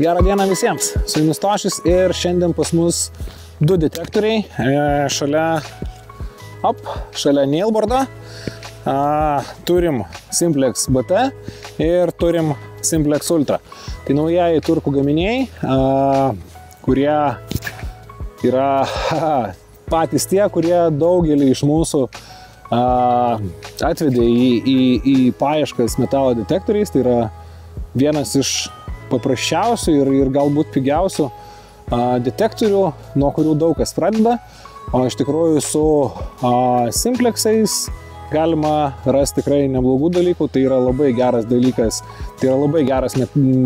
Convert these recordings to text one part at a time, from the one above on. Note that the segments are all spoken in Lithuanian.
Gerą dieną visiems. Su jumis Tošis ir šiandien pas mus du detektoriai e, šalia, op, šalia Nailboardo. Turim Simplex BT ir turim Simplex Ultra. Tai naujieji turkų gaminiai, kurie yra patys tie, kurie daugelį iš mūsų atvedė į, į, į paieškas metalo detektoriais. Tai yra vienas iš paprasčiausių ir, ir galbūt pigiausių a, detektorių, nuo kurių daug kas pradeda. O iš tikrųjų su a, simplexais galima rasti tikrai neblogų dalykų, tai yra labai geras dalykas, tai yra labai geras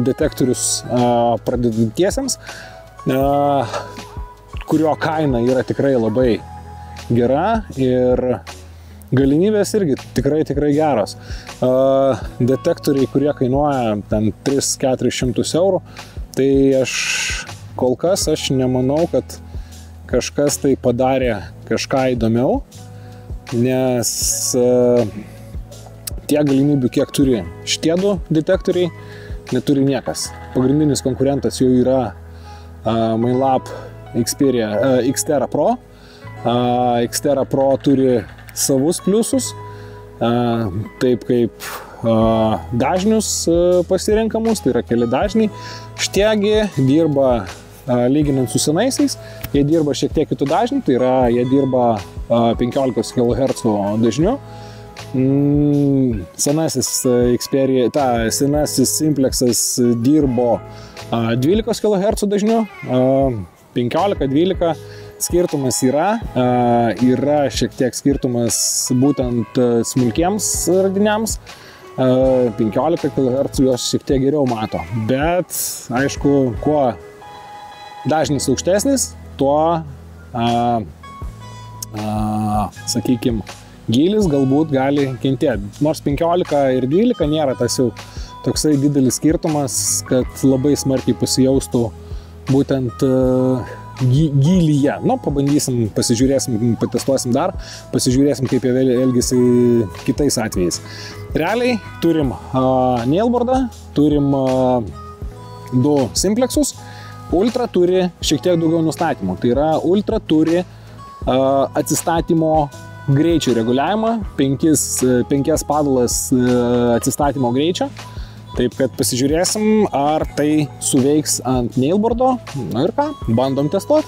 detektorius a, pradedantiesiems, a, kurio kaina yra tikrai labai gera ir galimybės irgi tikrai, tikrai geros. Detektoriai, kurie kainuoja ten 3-400 eurų, tai aš kol kas aš nemanau, kad kažkas tai padarė kažką įdomiau, nes tie galimybių, kiek turi šitie du detektoriai, neturi niekas. Pagrindinis konkurentas jau yra uh, MyLab Xperia, uh, Xterra Pro. Uh, Xterra Pro turi savus pliusus, taip kaip dažnius pasirenkamus, tai yra keli dažniai. Štiegi dirba lyginant su senaisiais, jie dirba šiek tiek kitų dažnių, tai yra jie dirba 15 kHz dažniu. Mm, senasis Xperia, ta, senasis Simplexas dirbo 12 kHz dažniu, 15-12 skirtumas yra, yra šiek tiek skirtumas būtent smulkiems radiniams. 15 kHz juos šiek tiek geriau mato, bet aišku, kuo dažnis aukštesnis, tuo, sakykime, gilis galbūt gali kentėti. Nors 15 ir 12 nėra tas jau toksai didelis skirtumas, kad labai smarkiai pasijaustų būtent uh, gilyje. Nu, pabandysim, pasižiūrėsim, patestuosim dar, pasižiūrėsim, kaip jie elgesi kitais atvejais. Realiai turim uh, nailboardą, turim uh, du simplexus, Ultra turi šiek tiek daugiau nustatymų. Tai yra, Ultra turi uh, atsistatymo greičio reguliavimą, penkis, penkias padalas uh, atsistatymo greičio. Taip kad pasižiūrėsim, ar tai suveiks ant nailboardo. Na ir ką, bandom testuoti.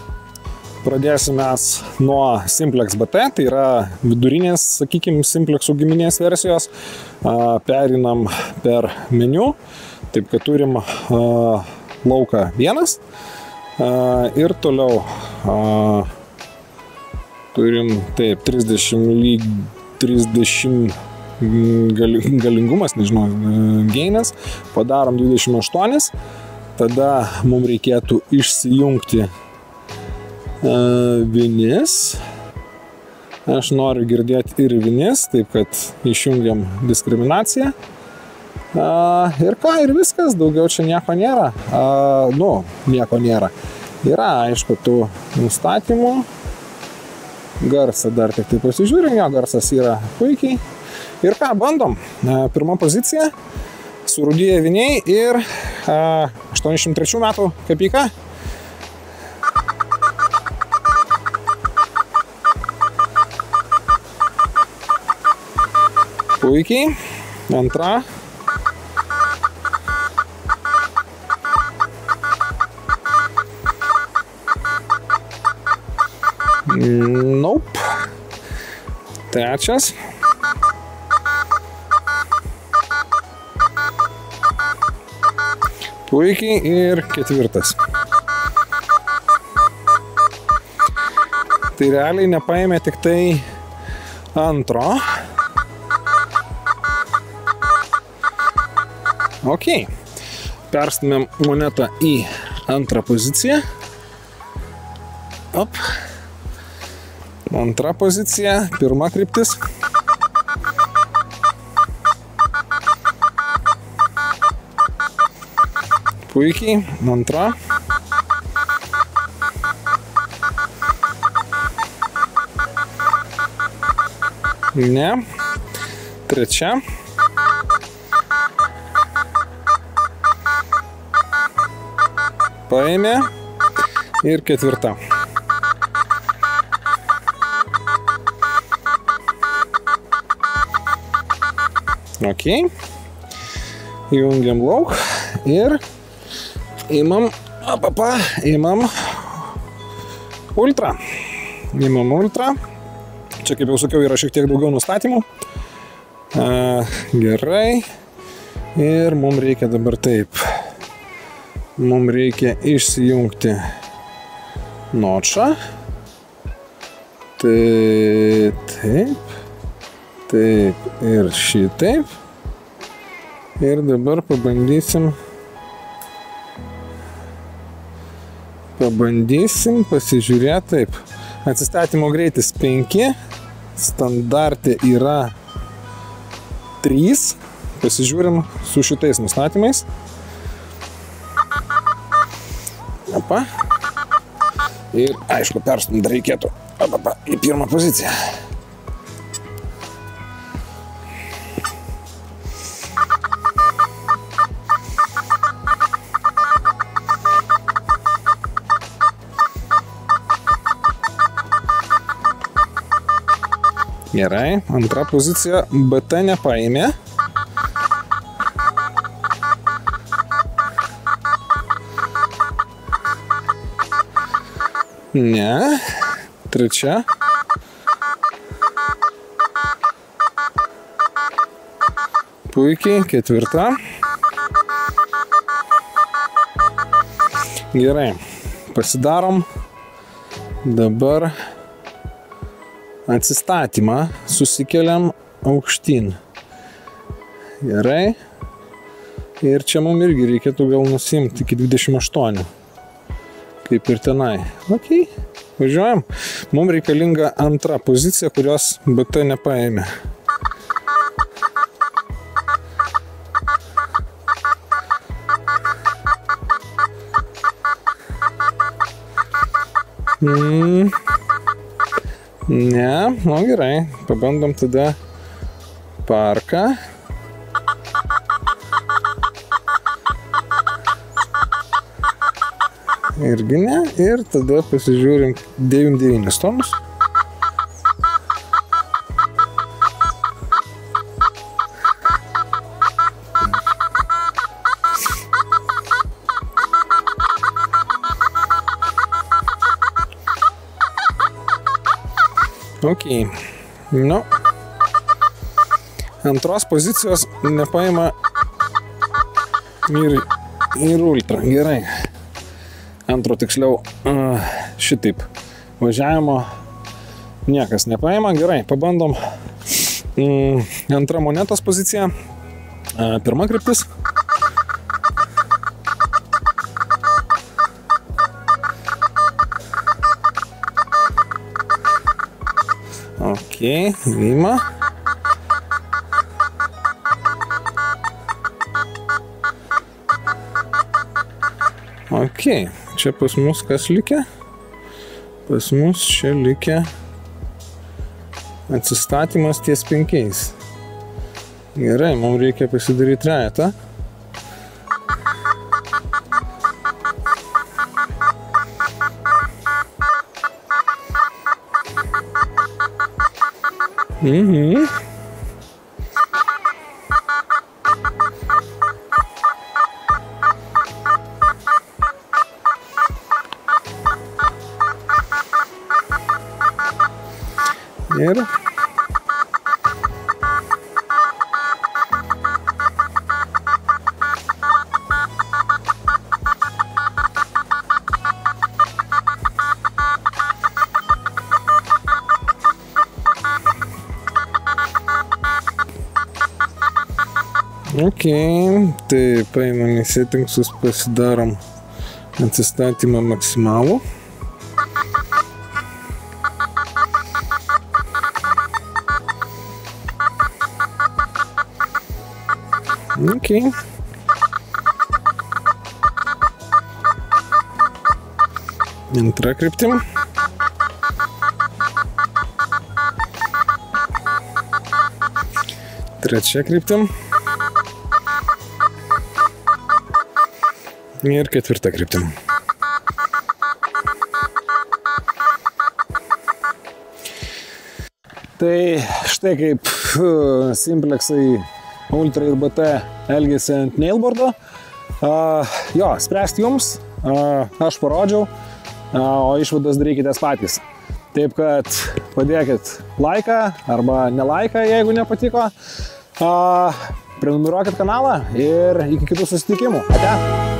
Pradėsim mes nuo Simplex BT, tai yra vidurinės, sakykime, Simplexų giminės versijos. Perinam per meniu, taip kad turim lauką vienas. Ir toliau turim, taip, 30 lyg 30 galingumas, nežinau, geinas, padarom 28, tada mums reikėtų išsijungti vinis. Aš noriu girdėti ir vinis, taip kad išjungiam diskriminaciją. Ir ką, ir viskas, daugiau čia nieko nėra. Nu, nieko nėra. Yra, aišku, tų nustatymų. Garsą dar tik tai pasižiūrim, jo garsas yra puikiai. Ir ką, bandom. Pirma pozicija, surūdyje viniai ir 83 metų kapika. Puikiai. Antra. Nope. Trečias. Puikiai ir ketvirtas. Tai realiai nepaėmė tik tai antro. Ok. Perstumėm monetą į antrą poziciją. Op. Antra pozicija, pirma kryptis. Puikiai. Antra. Ne. Trečia. paėmė. Ir ketvirta. Ok. Jungiam lauk ir imam, apapa, imam ultra. Imam ultra. Čia, kaip jau sakiau, yra šiek tiek daugiau nustatymų. A, gerai. Ir mums reikia dabar taip. Mums reikia išsijungti nočą. Tai taip. Taip ir šitaip. Ir dabar pabandysim. Pabandysim pasižiūrėti taip. Atsistatymo greitis 5. Standartė yra 3. Pasižiūrim su šitais nustatymais. Apa. Ir aišku, perstum dar reikėtų. Apa, į pirmą poziciją. Gerai, antra pozicija BT nepaėmė. Ne. Trečia. Puikiai, ketvirta. Gerai, pasidarom dabar atsistatymą, susikeliam aukštyn. Gerai. Ir čia mums irgi reikėtų gal nusimti iki 28. Kaip ir tenai. Ok, važiuojam. Mums reikalinga antra pozicija, kurios BT nepaėmė. Mm. Ne, nu gerai, pabandom tada parką. Irgi ne, ir tada pasižiūrim 99 tonus. Ok. Nu. Antros pozicijos nepaima ir, ir ultra. Gerai. Antro tiksliau šitaip. Važiavimo niekas nepaima. Gerai, pabandom. Mm, antra monetos pozicija. Pirma kryptis. Ok, ima. Ok, čia pas mus kas likę? Pas mus čia likę atsistatymas ties penkiais. Gerai, mums reikia pasidaryti Mm hmm Ok, tai paimam į settingsus, pasidarom atsistatymą maksimalų. Ok. Antra kryptim. Trečia kryptim. Ir ketvirta kryptim. Tai štai kaip simpleksai Ultra ir BT elgėsi ant nailboardo. Uh, jo, spręsti jums, uh, aš parodžiau, uh, o išvadas darykitės patys. Taip kad padėkit laiką arba nelaiką, jeigu nepatiko. Uh, prenumeruokit kanalą ir iki kitų susitikimų. Ate.